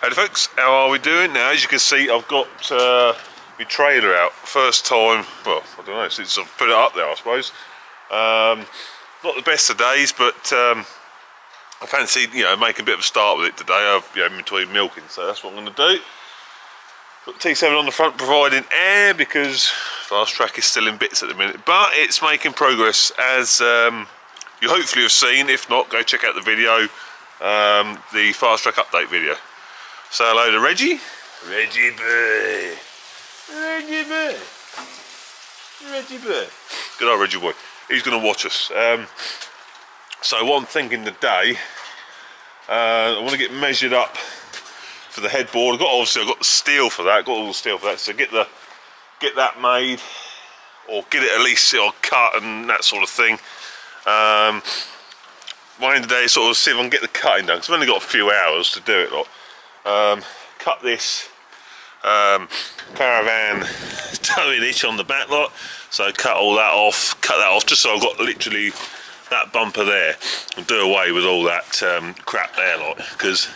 Howdy folks, how are we doing? Now as you can see I've got uh, my trailer out, first time, well I don't know, since I've put it up there I suppose. Um, not the best of days but um, I fancy you know making a bit of a start with it today, I've you know, between milking so that's what I'm going to do. Got T7 on the front providing air because Fastrac is still in bits at the minute but it's making progress as um, you hopefully have seen, if not go check out the video, um, the Fastrac update video. Say hello to Reggie. Reggie boy. Reggie boy. Reggie boy. Good old Reggie boy. He's going to watch us. Um, so what I'm thinking today, uh, I want to get measured up for the headboard. I've got obviously I've got the steel for that. I've got all the steel for that. So get the get that made, or get it at least or cut and that sort of thing. Um, my end of the day, sort of see if I can get the cutting done. Cause I've only got a few hours to do it. Lot um, cut this um, caravan towing hitch on the back lot. So cut all that off cut that off just so I've got literally that bumper there. And do away with all that um, crap there lot because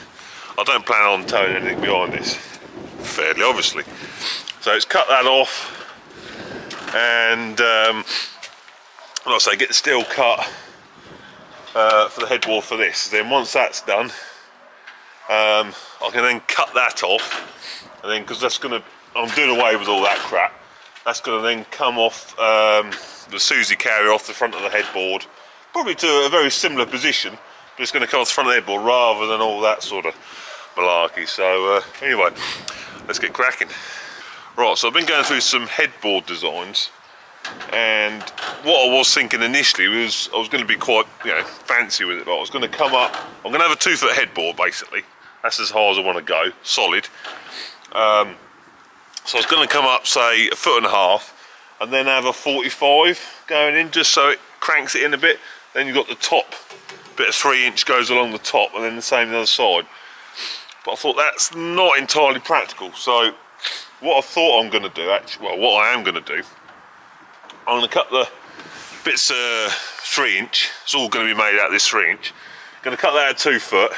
I don't plan on towing anything behind this fairly obviously. So it's cut that off and um, like I say get the steel cut uh, for the headboard for this. Then once that's done um, I can then cut that off and then because that's going to I'm doing away with all that crap. That's going to then come off um, the Susie carrier off the front of the headboard. Probably to a very similar position but it's going to come off the front of the headboard rather than all that sort of malarkey. So uh, anyway let's get cracking. Right so I've been going through some headboard designs and what I was thinking initially was I was going to be quite you know fancy with it but I was going to come up I'm going to have a two foot headboard basically that's as high as I want to go, solid. Um, so I was going to come up, say, a foot and a half, and then have a 45 going in, just so it cranks it in a bit. Then you've got the top bit of three inch goes along the top, and then the same the other side. But I thought that's not entirely practical. So what I thought I'm going to do, actually, well, what I am going to do, I'm going to cut the bits uh, three inch. It's all going to be made out of this three inch. Going to cut that at two foot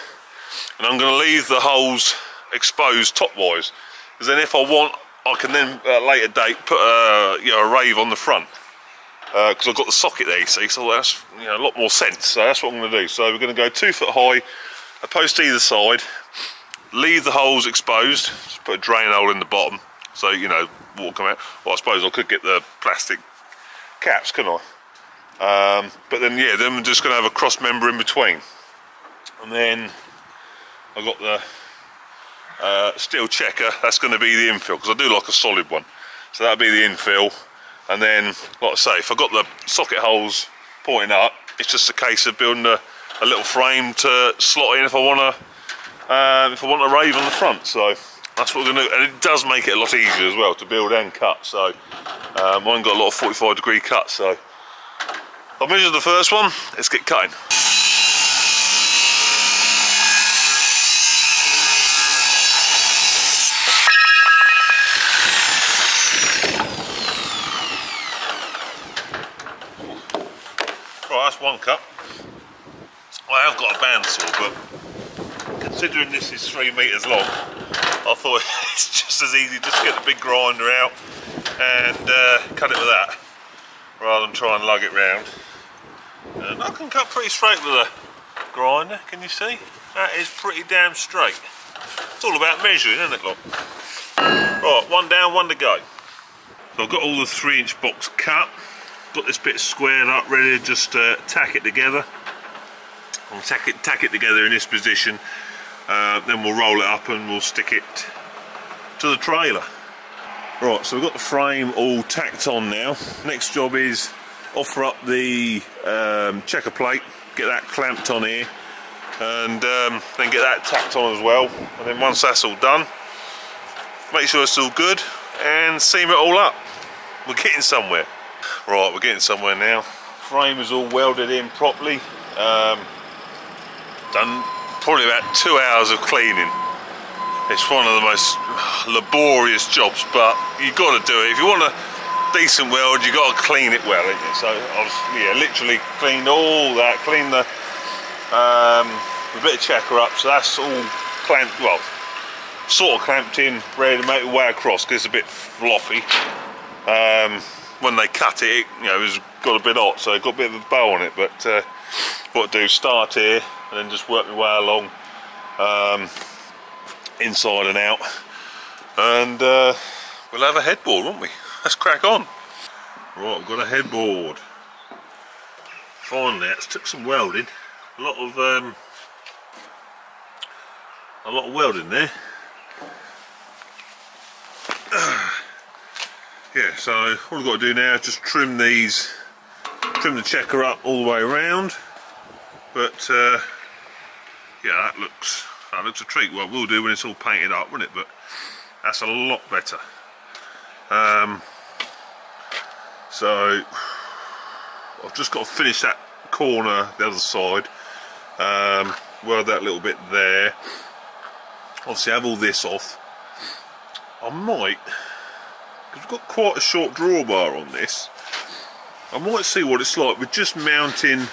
and I'm going to leave the holes exposed top wise because then if I want I can then at a later date put a, you know, a rave on the front. Because uh, I've got the socket there you see so that's you know, a lot more sense. So that's what I'm going to do. So we're going to go two foot high a post either side leave the holes exposed just put a drain hole in the bottom so you know water come out. Well I suppose I could get the plastic caps couldn't I? Um, but then yeah then I'm just going to have a cross member in between. And then I've got the uh, steel checker, that's going to be the infill because I do like a solid one. So that'll be the infill. And then, like I say, if I've got the socket holes pointing up, it's just a case of building a, a little frame to slot in if I want to, uh, if I want a rave on the front. So that's what we're going to do. And it does make it a lot easier as well to build and cut. So um, I've got a lot of 45 degree cuts. So I've measured the first one, let's get cutting. One cut. I have got a bandsaw, but considering this is three metres long, I thought it's just as easy just to get the big grinder out and uh, cut it with that, rather than try and lug it round. And I can cut pretty straight with a grinder, can you see? That is pretty damn straight. It's all about measuring, isn't it, look? Right, one down, one to go. So I've got all the three inch box cut got this bit squared up ready to just uh, tack it together. I'll tack it, tack it together in this position. Uh, then we'll roll it up and we'll stick it to the trailer. Right so we've got the frame all tacked on now. Next job is offer up the um, checker plate get that clamped on here and um, then get that tacked on as well. And then once that's all done make sure it's all good and seam it all up. We're getting somewhere Right, we're getting somewhere now. Frame is all welded in properly. Um, done probably about two hours of cleaning. It's one of the most laborious jobs, but you've got to do it. If you want a decent weld, you've got to clean it well, So I was, yeah, literally cleaned all that, cleaned the, um, a bit of checker up, so that's all clamped, well, sort of clamped in, ready to make the way across because it's a bit floppy. Um, when they cut it, you know, it's got a bit hot, so it got a bit of a bow on it. But uh, what to do, start here and then just work my way along um, inside and out. And uh, we'll have a headboard, won't we? Let's crack on. Right, I've got a headboard. Finally, it took some welding. A lot of um, a lot of welding there. Yeah, so all I've got to do now is just trim these, trim the checker up all the way around. But uh, yeah, that looks that looks a treat. Well, we'll do when it's all painted up, won't it? But that's a lot better. Um, so I've just got to finish that corner, the other side. Um, weld that little bit there. Obviously, have all this off. I might, because we've got quite a short drawbar on this. I might see what it's like with just mounting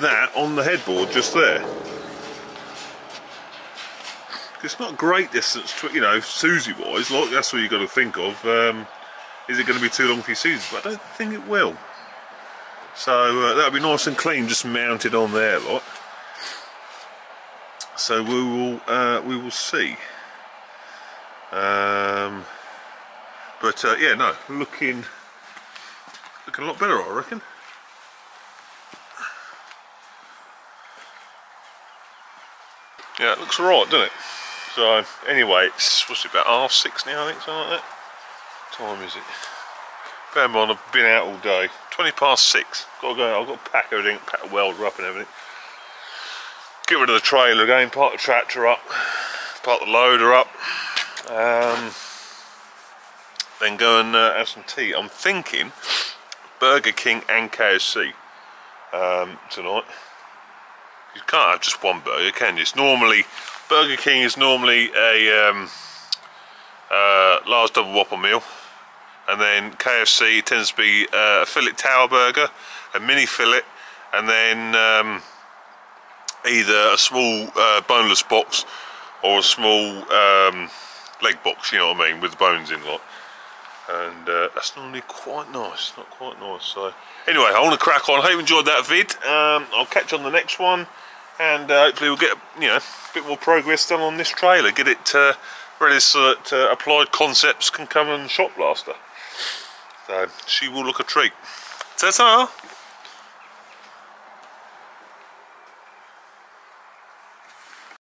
that on the headboard just there. It's not a great distance, to, you know, Susie wise, like that's what you've got to think of. Um, is it going to be too long for your Susie? But I don't think it will. So uh, that'll be nice and clean, just mounted on there, lot. So we will, uh, we will see. Um, but uh, yeah, no, looking, looking a lot better, I reckon. Yeah, it looks alright, doesn't it? So anyway, it's what's it about half six now, I think, something like that. Time is it? Bear in mind, I've been out all day. 20 past six. Got to go. I've got to pack everything, pack the welder up and everything. Get rid of the trailer again, park the tractor up, park the loader up. Um, then go and uh, have some tea. I'm thinking Burger King and KFC um, tonight. You can't have just one burger, can you? It's normally Burger King is normally a um, uh, large double whopper meal and then KFC tends to be uh, a fillet tower burger, a mini fillet, and then um, either a small uh, boneless box or a small um, leg box, you know what I mean, with the bones in lot. And uh, that's normally quite nice, not quite nice. So anyway, I want to crack on. I hope you enjoyed that vid. Um, I'll catch you on the next one, and uh, hopefully we'll get you know a bit more progress done on this trailer. Get it uh, ready so that uh, applied concepts can come and shot blaster. So she will look a treat. Ta-ta!